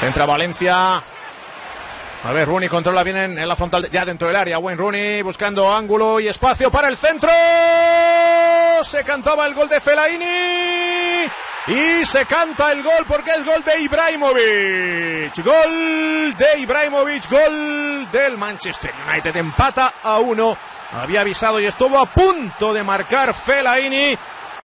Centra Valencia. A ver, Rooney controla bien en, la frontal, ya dentro del área. Wayne Rooney buscando ángulo y espacio para el centro. Se cantaba el gol de Felaini. Y se canta el gol porque es gol de Ibrahimovic. Gol de Ibrahimovic, gol del Manchester United. Empata a uno. Había avisado y estuvo a punto de marcar Felaini